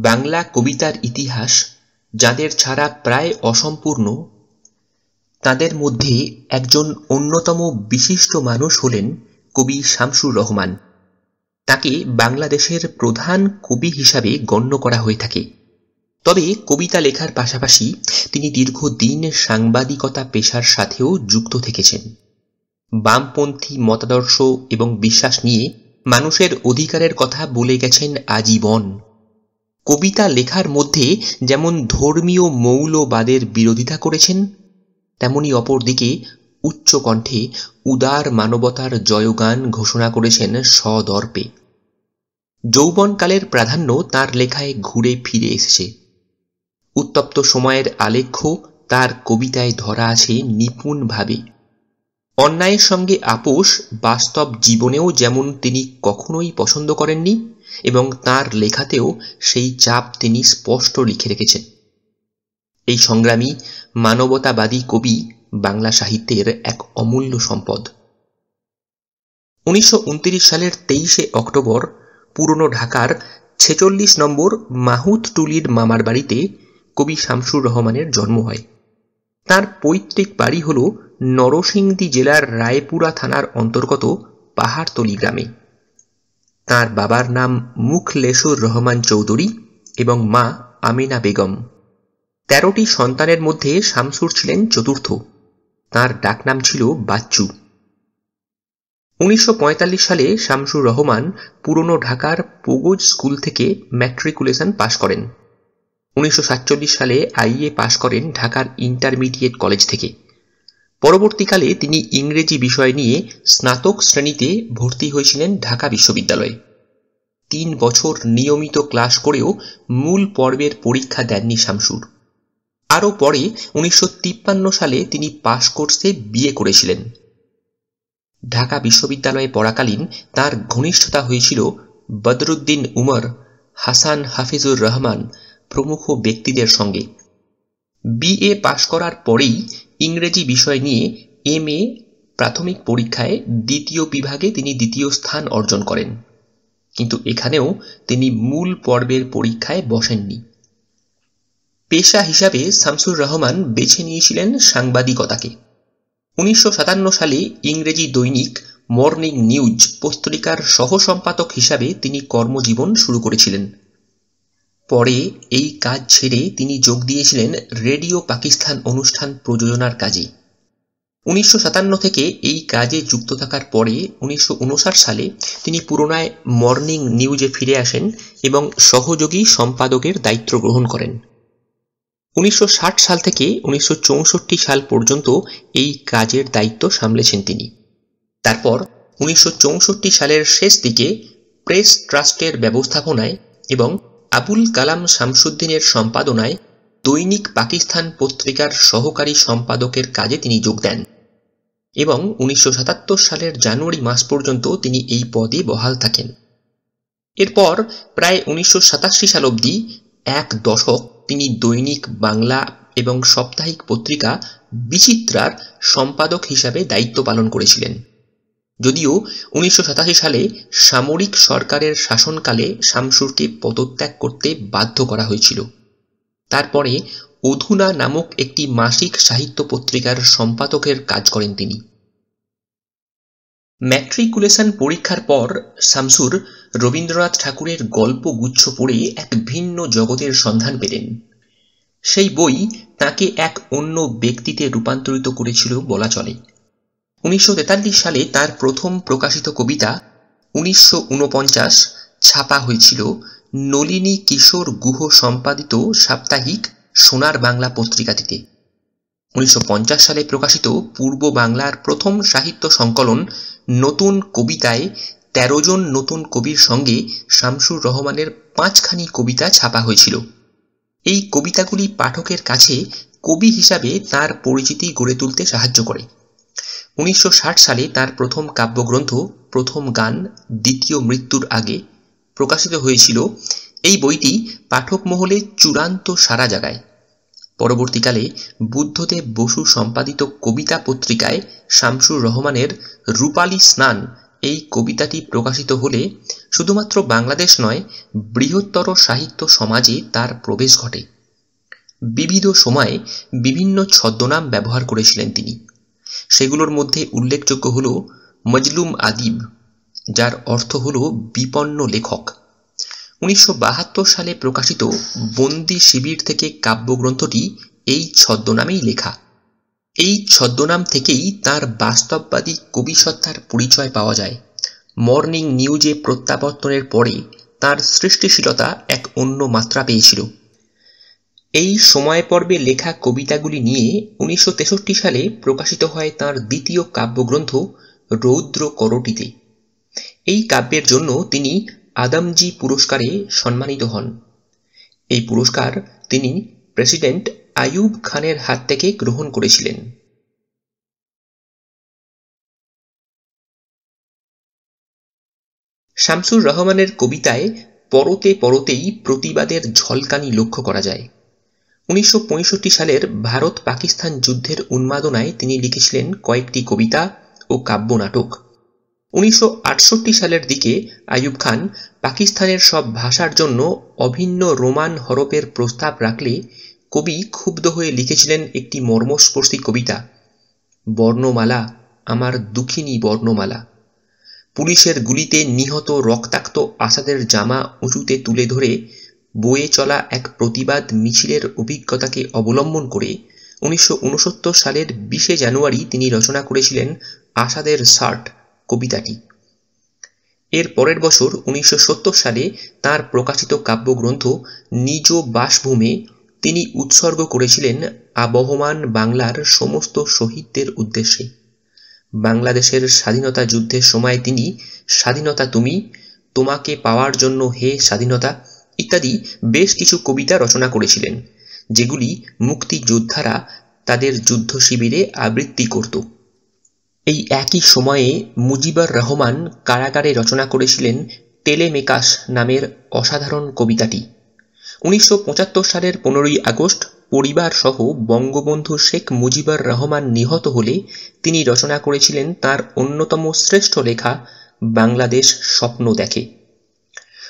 বাংলা কবিতার ইতিহাস যাদের ছাড়া প্রায় অসম্পূর্ণ, তাদের মধ্যে একজন অন্যতম বিশিষ্ট মানুষ হলেন কবি শামসুর রহমান। তাকে বাংলাদেশের প্রধান কবি হিসাবে গণ্য করা হয়ে থাকে। তবে কবিতা লেখার পাশাপাশি তিনি দীর্ঘদিন সাংবাদিকতা পেশার সাথেও যুক্ত থেকেছেন। বামপন্থী মতাদর্শ এবং বিশ্বাস নিয়ে মানুষের অধিকারের কথা বলে গেছেন আজীবন। কবিতা লেখার মধ্যে যেমন ধর্মীয় মৌলবাদের বিরোধিতা করেছেন, তেমনি অপরদিকে উচ্চকণ্ঠে উদার মানবতার জয়গান ঘোষণা করেছেন সদর্পে। যৌবনকালের প্রাধান্য তার লেখায় ঘুরে ফিরে এসেছে। উত্তপ্ত সময়ের আলেখ্য তার কবিতায় ধরা আছে নিপুণভাবে। অন্যায়ের সঙ্গে আপোষ বাস্তব জীবনেও যেমন তিনি কখনোই পছন্দ করেননি এবং তার লেখাতেও সেই চাপ তিনি স্পষ্ট লিখে রেখেছেন। এই সংগ্রামী মানবতাবাদী কবি বাংলা সাহিত্যের এক অমূল্য সম্পদ। উনিশশো উনত্রিশ সালের তেইশে অক্টোবর পুরনো ঢাকার ছেচল্লিশ নম্বর মাহুত টুলির মামার বাড়িতে কবি শামসুর রহমানের জন্ম হয়। তার পৈতৃক বাড়ি হল নরসিংদী জেলার রায়পুরা থানার অন্তর্গত পাহাড়তলি গ্রামে। তার বাবার নাম মুখলেসুর রহমান চৌধুরী এবং মা আমিনা বেগম। তেরোটি সন্তানের মধ্যে শামসুর ছিলেন চতুর্থ। তার ডাকনাম ছিল বাচ্চু। উনিশশো পঁয়তাল্লিশ সালে শামসুর রহমান পুরনো ঢাকার পোগোজ স্কুল থেকে ম্যাট্রিকুলেশন পাশ করেন। উনিশশো সাতচল্লিশ সালে আইএ পাশ করেন ঢাকার ইন্টারমিডিয়েট কলেজ থেকে। পরবর্তীকালে তিনি ইংরেজি বিষয় নিয়ে স্নাতক শ্রেণীতে ভর্তি হয়েছিলেন ঢাকা বিশ্ববিদ্যালয়ে। তিন বছর নিয়মিত ক্লাস করেও মূল পর্বের পরীক্ষা দেননি শামসুর। আরও পরে উনিশশো তিপ্পান্ন সালে তিনি পাশ কোর্সে বিয়ে করেছিলেন। ঢাকা বিশ্ববিদ্যালয়ে পড়াকালীন তার ঘনিষ্ঠতা হয়েছিল বদরুদ্দিন উমর, হাসান হাফিজুর রহমান প্রমুখ ব্যক্তিদের সঙ্গে। বিএ পাশ করার পরেই ইংরেজি বিষয় নিয়ে এম এ প্রাথমিক পরীক্ষায় দ্বিতীয় বিভাগে তিনি দ্বিতীয় স্থান অর্জন করেন। কিন্তু এখানেও তিনি মূল পর্বের পরীক্ষায় বসেননি। পেশা হিসাবে শামসুর রহমান বেছে নিয়েছিলেন সাংবাদিকতাকে। উনিশশো সাতান্ন সালে ইংরেজি দৈনিক মর্নিং নিউজ পত্রিকার সহ সম্পাদক হিসাবে তিনি কর্মজীবন শুরু করেছিলেন। পরে এই কাজ ছেড়ে তিনি যোগ দিয়েছিলেন রেডিও পাকিস্তান অনুষ্ঠান প্রযোজনার কাজে। উনিশশো সাতান্ন থেকে এই কাজে যুক্ত থাকার পরে উনিশশো উনষাট সালে তিনি পুরোনায় মর্নিং নিউজে ফিরে আসেন এবং সহযোগী সম্পাদকের দায়িত্ব গ্রহণ করেন। উনিশশো ষাট সাল থেকে উনিশশো চৌষট্টি সাল পর্যন্ত এই কাজের দায়িত্ব সামলেছেন তিনি। তারপর উনিশশো চৌষট্টি সালের শেষ দিকে প্রেস ট্রাস্টের ব্যবস্থাপনায় এবং আবুল কালাম শামসুদ্দিনের সম্পাদনায় দৈনিক পাকিস্তান পত্রিকার সহকারী সম্পাদকের কাজে তিনি যোগ দেন এবং উনিশশো সাতাত্তর সালের জানুয়ারি মাস পর্যন্ত তিনি এই পদে বহাল থাকেন। এরপর প্রায় উনিশশো সাতাশি সাল অবধি এক দশক তিনি দৈনিক বাংলা এবং সাপ্তাহিক পত্রিকা বিচিত্রার সম্পাদক হিসাবে দায়িত্ব পালন করেছিলেন। যদিও উনিশশো সাতাশি সালে সামরিক সরকারের শাসনকালে শামসুরকে পদত্যাগ করতে বাধ্য করা হয়েছিল। তারপরে অধুনা নামক একটি মাসিক সাহিত্য পত্রিকার সম্পাদকের কাজ করেন তিনি। ম্যাট্রিকুলেশন পরীক্ষার পর শামসুর রবীন্দ্রনাথ ঠাকুরের গল্প গুচ্ছ পড়ে এক ভিন্ন জগতের সন্ধান পেলেন। সেই বই তাকে এক অন্য ব্যক্তিতে রূপান্তরিত করেছিল বলা চলে। উনিশশো তেতাল্লিশ সালে তার প্রথম প্রকাশিত কবিতা উনিশশো ঊনপঞ্চাশ ছাপা হয়েছিল নলিনী কিশোর গুহ সম্পাদিত সাপ্তাহিক সোনার বাংলা পত্রিকাটিতে। উনিশশো পঞ্চাশ সালে প্রকাশিত পূর্ব বাংলার প্রথম সাহিত্য সংকলন নতুন কবিতায় তেরো জন নতুন কবির সঙ্গে শামসুর রহমানের পাঁচখানি কবিতা ছাপা হয়েছিল। এই কবিতাগুলি পাঠকের কাছে কবি হিসাবে তার পরিচিতি গড়ে তুলতে সাহায্য করে। উনিশশো ষাট সালে তার প্রথম কাব্যগ্রন্থ, প্রথম গান, দ্বিতীয় মৃত্যুর আগে প্রকাশিত হয়েছিল এই বইটি পাঠক মহলে চূড়ান্ত সারা জাগায়। পরবর্তীকালে বুদ্ধদেব বসু সম্পাদিত কবিতা পত্রিকায় শামসুর রহমানের রূপালী স্নান এই কবিতাটি প্রকাশিত হলে শুধুমাত্র বাংলাদেশ নয়, বৃহত্তর সাহিত্য সমাজে তার প্রবেশ ঘটে। বিবিধ সময়ে বিভিন্ন ছদ্মনাম ব্যবহার করেছিলেন তিনি। সেগুলোর মধ্যে উল্লেখযোগ্য হল মজলুম আদিব যার অর্থ হল বিপন্ন লেখক। উনিশশো বাহাত্তর সালে প্রকাশিত বন্দি শিবির থেকে কাব্যগ্রন্থটি এই ছদ্মনামেই লেখা। এই ছদ্মনাম থেকেই তার বাস্তববাদী কবিসত্তার পরিচয় পাওয়া যায়। মর্নিং নিউজে প্রত্যাবর্তনের পরে তার সৃষ্টিশীলতা এক অন্য মাত্রা পেয়েছিল। এই সময় পর্বে লেখা কবিতাগুলি নিয়ে উনিশশো তেষট্টি সালে প্রকাশিত হয় তার দ্বিতীয় কাব্যগ্রন্থ রৌদ্র করটিতে এই কাব্যের জন্য তিনি আদমজি পুরস্কারে সম্মানিত হন। এই পুরস্কার তিনি প্রেসিডেন্ট আইয়ুব খানের হাত থেকে গ্রহণ করেছিলেন। শামসুর রহমানের কবিতায় পরতে পরতেই প্রতিবাদের ঝলকানি লক্ষ্য করা যায়। উনিশশো পঁয়ষট্টি সালের ভারত পাকিস্তান যুদ্ধের উন্মাদনায় তিনি লিখেছিলেন কয়েকটি কবিতা ও কাব্য নাটক। উনিশশো আটষট্টি সালের দিকে আইয়ুব খান পাকিস্তানের সব ভাষার জন্য অভিন্ন রোমান হরপের প্রস্তাব রাখলে কবি ক্ষুব্ধ হয়ে লিখেছিলেন একটি মর্মস্পর্শী কবিতা, বর্ণমালা, আমার দুঃখিনী বর্ণমালা। পুলিশের গুলিতে নিহত রক্তাক্ত আসাদের জামা উঁচুতে তুলে ধরে বয়ে চলা এক প্রতিবাদ মিছিলের অভিজ্ঞতাকে অবলম্বন করে উনিশশো উনসত্তর সালের বিশে জানুয়ারি তিনি রচনা করেছিলেন আসাদের শার্ট কবিতাটি। এর পরের বছর উনিশশো সত্তর সালে তার প্রকাশিত কাব্যগ্রন্থ নিজ বাসভূমে তিনি উৎসর্গ করেছিলেন আবহমান বাংলার সমস্ত শহীদদের উদ্দেশ্যে। বাংলাদেশের স্বাধীনতা যুদ্ধের সময় তিনি, স্বাধীনতা তুমি, তোমাকে পাওয়ার জন্য হে স্বাধীনতা ইত্যাদি বেশ কিছু কবিতা রচনা করেছিলেন, যেগুলি মুক্তিযোদ্ধারা তাদের যুদ্ধ শিবিরে আবৃত্তি করত। এই একই সময়ে মুজিবুর রহমান কারাগারে রচনা করেছিলেন টেলেমেকাস নামের অসাধারণ কবিতাটি। উনিশশো পঁচাত্তর সালের পনেরোই আগস্ট পরিবার সহ বঙ্গবন্ধু শেখ মুজিবুর রহমান নিহত হলে তিনি রচনা করেছিলেন তার অন্যতম শ্রেষ্ঠ লেখা বাংলাদেশ স্বপ্ন দেখে।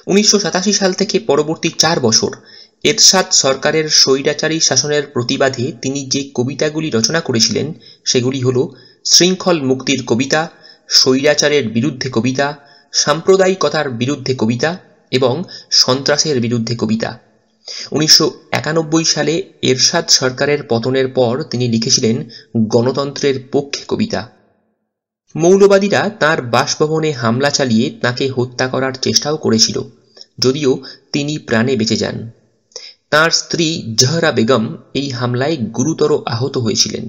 উনিশশো সাতাশি সাল থেকে পরবর্তী চার বছর এরশাদ সরকারের স্বৈরাচারী শাসনের প্রতিবাদে তিনি যে কবিতাগুলি রচনা করেছিলেন সেগুলি হল শৃঙ্খল মুক্তির কবিতা, স্বৈরাচারের বিরুদ্ধে কবিতা, সাম্প্রদায়িকতার বিরুদ্ধে কবিতা এবং সন্ত্রাসের বিরুদ্ধে কবিতা। উনিশশো একানব্বই সালে এরশাদ সরকারের পতনের পর তিনি লিখেছিলেন গণতন্ত্রের পক্ষে কবিতা। মৌলবাদীরা তার বাসভবনে হামলা চালিয়ে তাকে হত্যা করার চেষ্টাও করেছিল, যদিও তিনি প্রাণে বেঁচে যান। তার স্ত্রী জহরা বেগম এই হামলায় গুরুতর আহত হয়েছিলেন।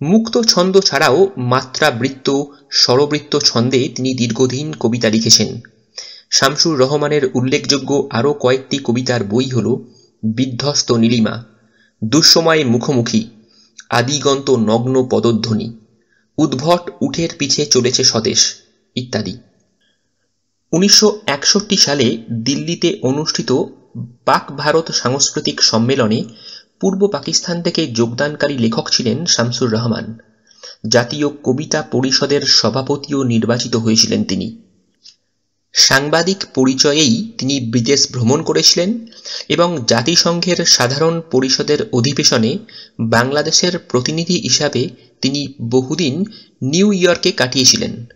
মুক্ত ছন্দ ছাড়াও মাত্রাবৃত্ত স্বরবৃত্ত ছন্দে তিনি দীর্ঘদিন কবিতা লিখেছেন। শামসুর রহমানের উল্লেখযোগ্য আরও কয়েকটি কবিতার বই হল বিধ্বস্ত নীলিমা, দুঃসময় মুখোমুখি, আদিগন্ত নগ্ন পদধ্বনি, উদ্ভট উঠের পিছে চলেছে স্বদেশ, ইত্যাদি। উনিশশো একষট্টি সালে দিল্লিতে অনুষ্ঠিত পাক ভারত সাংস্কৃতিক সম্মেলনে পূর্ব পাকিস্তান থেকে যোগদানকারী লেখক ছিলেন শামসুর রহমান। জাতীয় কবিতা পরিষদের সভাপতিও নির্বাচিত হয়েছিলেন তিনি। সাংবাদিক পরিচয়েই তিনি বিদেশ ভ্রমণ করেছিলেন এবং জাতিসংঘের সাধারণ পরিষদের অধিবেশনে বাংলাদেশের প্রতিনিধি হিসাবে তিনি বহুদিন নিউ ইয়র্কে কাটিয়েছিলেন।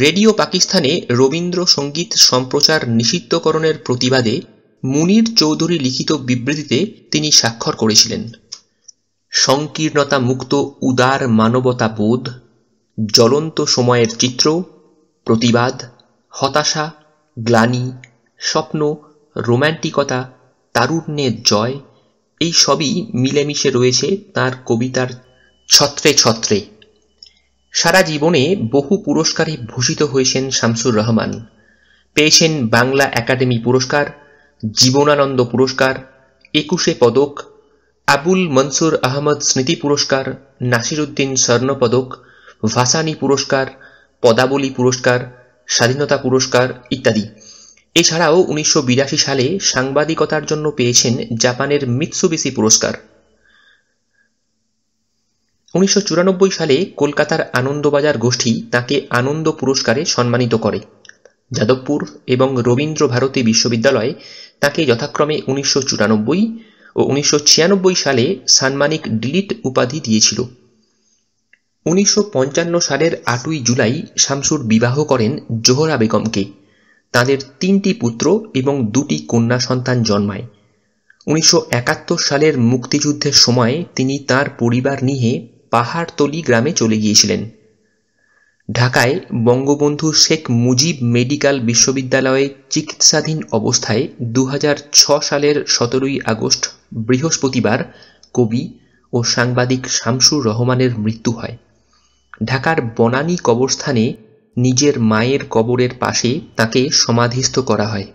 রেডিও পাকিস্তানে রবীন্দ্রসঙ্গীত সম্প্রচার নিষিদ্ধকরণের প্রতিবাদে মুনির চৌধুরী লিখিত বিবৃতিতে তিনি স্বাক্ষর করেছিলেন। সংকীর্ণতা মুক্ত উদার মানবতা বোধ, জ্বলন্ত সময়ের চিত্র, প্রতিবাদ, হতাশা, গ্লানি, স্বপ্ন, রোম্যান্টিকতা তারুণ্যের জয়, এই সবই মিলেমিশে রয়েছে তার কবিতার ছত্রে ছত্রে। সারা জীবনে বহু পুরস্কারে ভূষিত হয়েছেন শামসুর রহমান। পেয়েছেন বাংলা একাডেমি পুরস্কার জীবনানন্দ পুরস্কার, একুশে পদক, আবুল মনসুর আহমদ স্মৃতি পুরস্কার, নাসিরুদ্দিন স্বর্ণপদক ভাসানি পুরস্কার, পদাবলী পুরস্কার, স্বাধীনতা পুরস্কার ইত্যাদি। এছাড়াও উনিশশো বিরাশি সালে সাংবাদিকতার জন্য পেয়েছেন জাপানের মিৎসুবিসি পুরস্কার। উনিশশো চুরানব্বই সালে কলকাতার আনন্দবাজার গোষ্ঠী তাকে আনন্দ পুরস্কারে সম্মানিত করে। যাদবপুর এবং রবীন্দ্র ভারতী বিশ্ববিদ্যালয় তাকে যথাক্রমে উনিশশো চুরানব্বই ও উনিশশো ছিয়ানব্বই সালে সানমানিক ডিলিট উপাধি দিয়েছিল। উনিশশো পঞ্চান্ন সালের আটই জুলাই শামসুর বিবাহ করেন জোহরা বেগমকে। তাদের তিনটি পুত্র এবং দুটি কন্যা সন্তান জন্মায়। উনিশশো একাত্তর সালের মুক্তিযুদ্ধের সময় তিনি তার পরিবার নিয়ে পাহাড়তলি গ্রামে চলে গিয়েছিলেন। ঢাকায় বঙ্গবন্ধু শেখ মুজিব মেডিকেল বিশ্ববিদ্যালয়ে চিকিৎসাধীন অবস্থায় দু সালের সতেরোই আগস্ট বৃহস্পতিবার কবি ও সাংবাদিক শামসুর রহমানের মৃত্যু হয়। ঢাকার বনানী কবরস্থানে নিজের মায়ের কবরের পাশে তাকে সমাধিস্থ করা হয়।